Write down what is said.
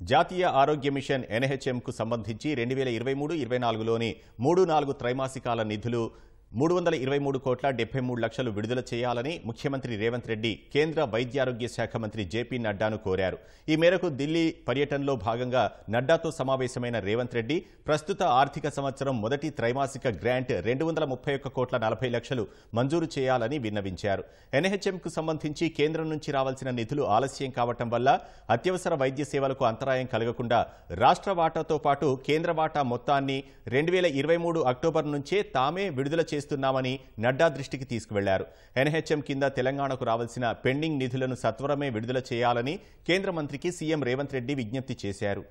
జాతీయ ఆరోగ్య మిషన్ ఎన్హెచ్ఎంకు సంబంధించి రెండు వేల ఇరవై మూడు ఇరవై నాలుగులోని మూడు నాలుగు త్రైమాసికాల నిధులు మూడు వందల ఇరవై మూడు కోట్ల డెబ్బై మూడు లక్షలు విడుదల చేయాలని ముఖ్యమంత్రి రేవంత్ రెడ్డి కేంద్ర వైద్యారోగ్య శాఖ మంత్రి జేపీ నడ్డాను కోరారు. ఈ మేరకు ఢిల్లీ పర్యటనలో భాగంగా నడ్డాతో సమావేశమైన రేవంత్ రెడ్డి ప్రస్తుత ఆర్థిక సంవత్సరం మొదటి త్రైమాసిక గ్రాంట్ రెండు వందల ముప్పై ఒక్క కోట్ల నలభై లక్షలు మంజూరు చేయాలని విన్నవించారు. ఎన్హెచ్ఎంకు సంబంధించి కేంద్రం నుంచి రావాల్సిన నిధులు ఆలస్యం కావటం వల్ల అత్యవసర వైద్య సేవలకు అంతరాయం కలగకుండా రాష్ట్ర వాటాతో పాటు కేంద్ర వాటా మొత్తాన్ని రెండు వేల ఇరవై మూడు అక్టోబర్ నుంచే తామే విడుదల చేస్తున్నామని నడ్డా దృష్టికి తీసుకువెళ్ళారు. ఎన్హెచ్ఎం కింద తెలంగాణకు రావాల్సిన పెండింగ్ నిధులను సత్వరమే విడుదల చేయాలని కేంద్ర మంత్రికి సీఎం రేవంత్ రెడ్డి విజ్ఞప్తి చేశారు.